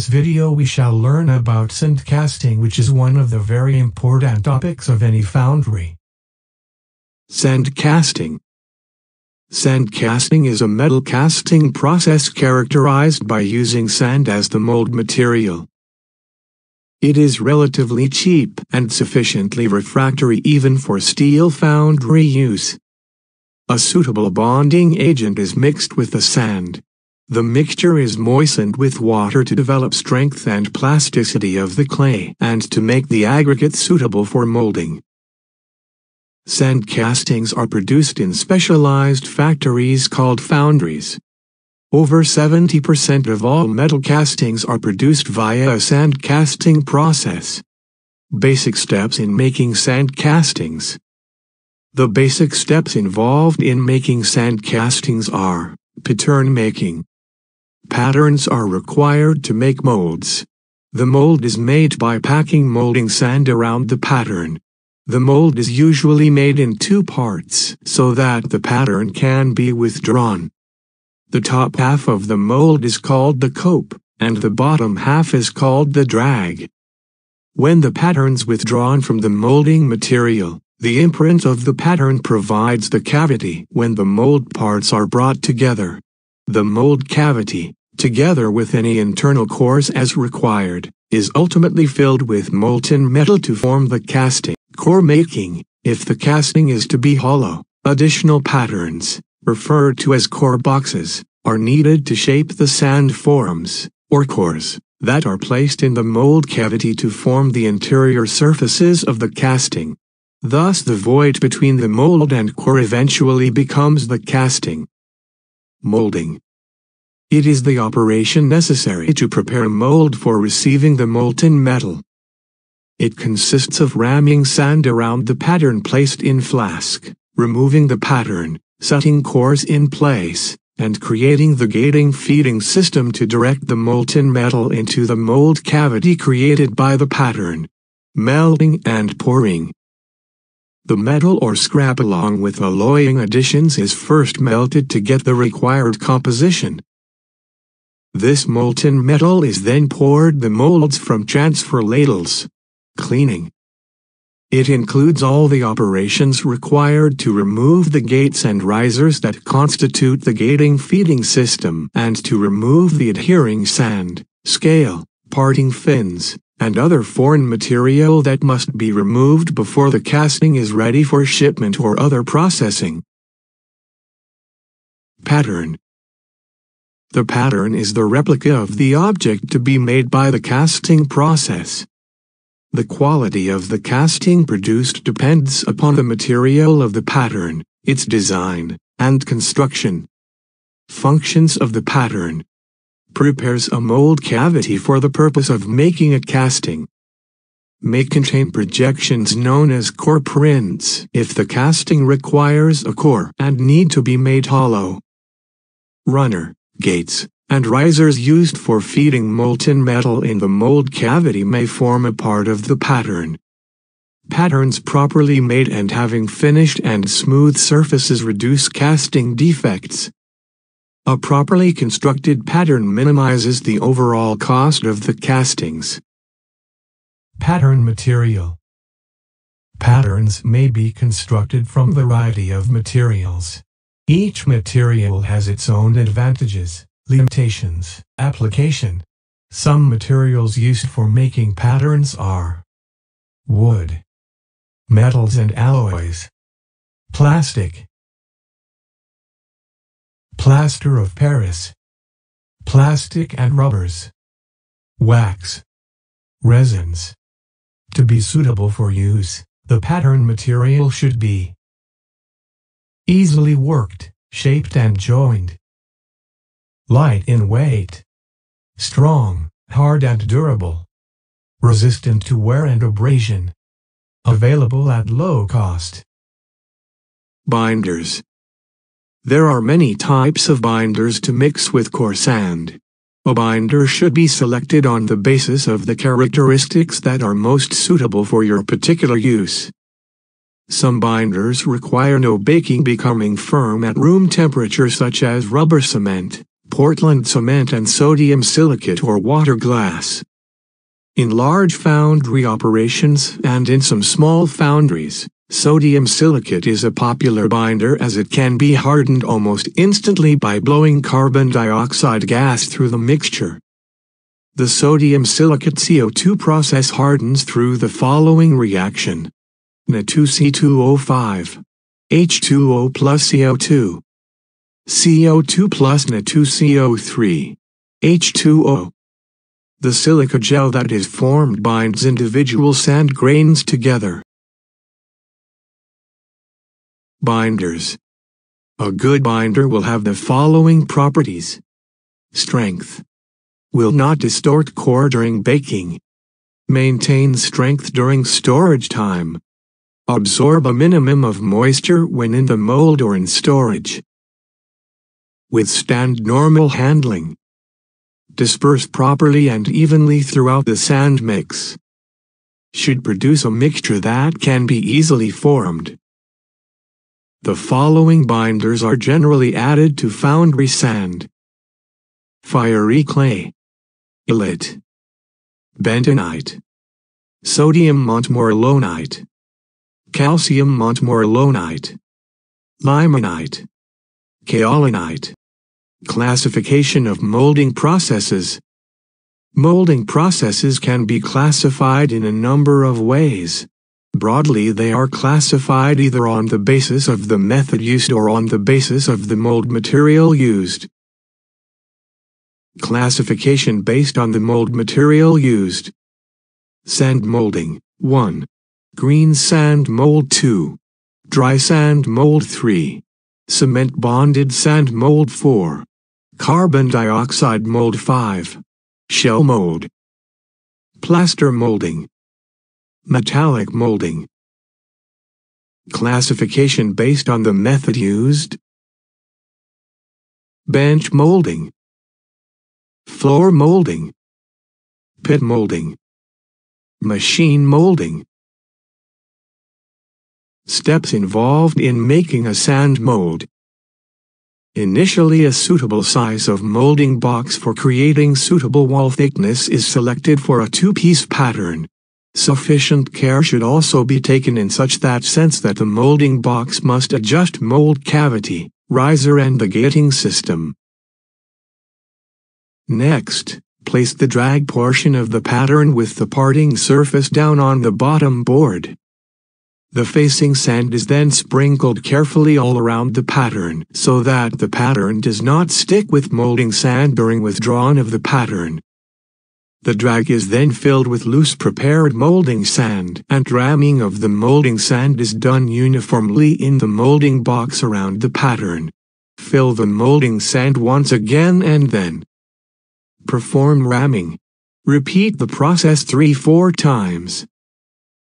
this video we shall learn about sand casting which is one of the very important topics of any foundry. Sand casting. Sand casting is a metal casting process characterized by using sand as the mold material. It is relatively cheap and sufficiently refractory even for steel foundry use. A suitable bonding agent is mixed with the sand. The mixture is moistened with water to develop strength and plasticity of the clay and to make the aggregate suitable for molding. Sand castings are produced in specialized factories called foundries. Over 70% of all metal castings are produced via a sand casting process. Basic steps in making sand castings. The basic steps involved in making sand castings are pattern making, Patterns are required to make molds. The mold is made by packing molding sand around the pattern. The mold is usually made in two parts so that the pattern can be withdrawn. The top half of the mold is called the cope, and the bottom half is called the drag. When the pattern's withdrawn from the molding material, the imprint of the pattern provides the cavity when the mold parts are brought together. The mold cavity, together with any internal cores as required, is ultimately filled with molten metal to form the casting. Core making, if the casting is to be hollow, additional patterns, referred to as core boxes, are needed to shape the sand forms, or cores, that are placed in the mold cavity to form the interior surfaces of the casting. Thus the void between the mold and core eventually becomes the casting. Molding it is the operation necessary to prepare a mold for receiving the molten metal. It consists of ramming sand around the pattern placed in flask, removing the pattern, setting cores in place, and creating the gating feeding system to direct the molten metal into the mold cavity created by the pattern. Melting and pouring. The metal or scrap along with alloying additions is first melted to get the required composition. This molten metal is then poured the molds from transfer ladles. Cleaning. It includes all the operations required to remove the gates and risers that constitute the gating feeding system and to remove the adhering sand, scale, parting fins, and other foreign material that must be removed before the casting is ready for shipment or other processing. Pattern the pattern is the replica of the object to be made by the casting process. The quality of the casting produced depends upon the material of the pattern, its design, and construction. Functions of the pattern prepares a mold cavity for the purpose of making a casting. May contain projections known as core prints if the casting requires a core and need to be made hollow. Runner gates, and risers used for feeding molten metal in the mold cavity may form a part of the pattern. Patterns properly made and having finished and smooth surfaces reduce casting defects. A properly constructed pattern minimizes the overall cost of the castings. Pattern material Patterns may be constructed from variety of materials. Each material has its own advantages, limitations, application. Some materials used for making patterns are wood, metals and alloys, plastic, plaster of Paris, plastic and rubbers, wax, resins. To be suitable for use, the pattern material should be easily worked, shaped and joined. Light in weight. Strong, hard and durable. Resistant to wear and abrasion. Available at low cost. Binders. There are many types of binders to mix with core sand. A binder should be selected on the basis of the characteristics that are most suitable for your particular use. Some binders require no baking becoming firm at room temperature such as rubber cement, Portland cement and sodium silicate or water glass. In large foundry operations and in some small foundries, sodium silicate is a popular binder as it can be hardened almost instantly by blowing carbon dioxide gas through the mixture. The sodium silicate CO2 process hardens through the following reaction. Na2C2O5 H2O plus CO2 CO2 plus Na2CO3 H2O The silica gel that is formed binds individual sand grains together. Binders A good binder will have the following properties. Strength will not distort core during baking. Maintain strength during storage time. Absorb a minimum of moisture when in the mold or in storage. Withstand normal handling. Disperse properly and evenly throughout the sand mix. Should produce a mixture that can be easily formed. The following binders are generally added to foundry sand. Fire clay. Illite. Bentonite. Sodium montmorillonite. Calcium montmorillonite. Limonite. Kaolinite. Classification of molding processes. Molding processes can be classified in a number of ways. Broadly they are classified either on the basis of the method used or on the basis of the mold material used. Classification based on the mold material used. Sand molding 1. Green sand mold 2. Dry sand mold 3. Cement bonded sand mold 4. Carbon dioxide mold 5. Shell mold. Plaster molding. Metallic molding. Classification based on the method used. Bench molding floor molding, pit molding, machine molding. Steps involved in making a sand mold. Initially a suitable size of molding box for creating suitable wall thickness is selected for a two-piece pattern. Sufficient care should also be taken in such that sense that the molding box must adjust mold cavity, riser and the gating system. Next, place the drag portion of the pattern with the parting surface down on the bottom board. The facing sand is then sprinkled carefully all around the pattern so that the pattern does not stick with molding sand during withdrawal of the pattern. The drag is then filled with loose prepared molding sand and ramming of the molding sand is done uniformly in the molding box around the pattern. Fill the molding sand once again and then Perform ramming. Repeat the process 3-4 times.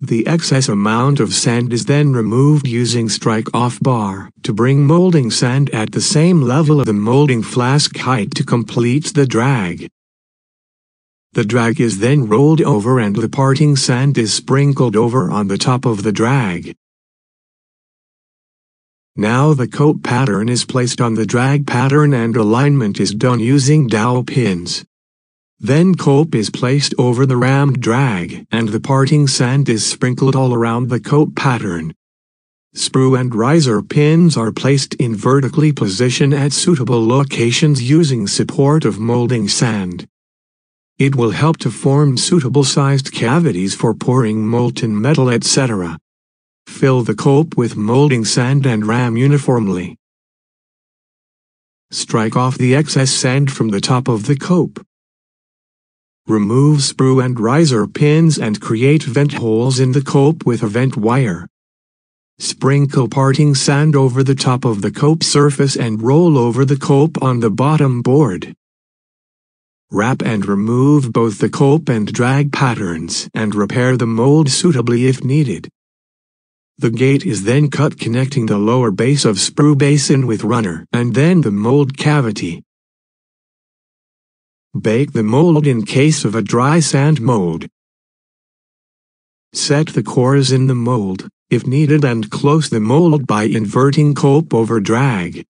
The excess amount of sand is then removed using strike-off bar to bring molding sand at the same level of the molding flask height to complete the drag. The drag is then rolled over and the parting sand is sprinkled over on the top of the drag. Now the cope pattern is placed on the drag pattern and alignment is done using dowel pins. Then cope is placed over the rammed drag and the parting sand is sprinkled all around the cope pattern. Sprue and riser pins are placed in vertically position at suitable locations using support of molding sand. It will help to form suitable sized cavities for pouring molten metal etc. Fill the cope with molding sand and ram uniformly. Strike off the excess sand from the top of the cope. Remove sprue and riser pins and create vent holes in the cope with a vent wire. Sprinkle parting sand over the top of the cope surface and roll over the cope on the bottom board. Rap and remove both the cope and drag patterns and repair the mold suitably if needed. The gate is then cut connecting the lower base of sprue basin with runner and then the mold cavity. Bake the mold in case of a dry sand mold. Set the cores in the mold, if needed and close the mold by inverting cope over drag.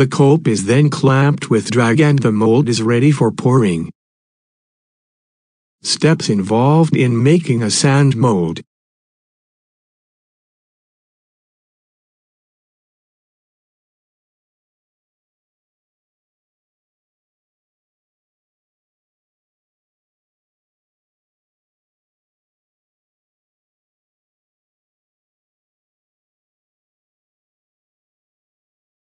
The cope is then clamped with drag and the mold is ready for pouring. Steps involved in making a sand mold.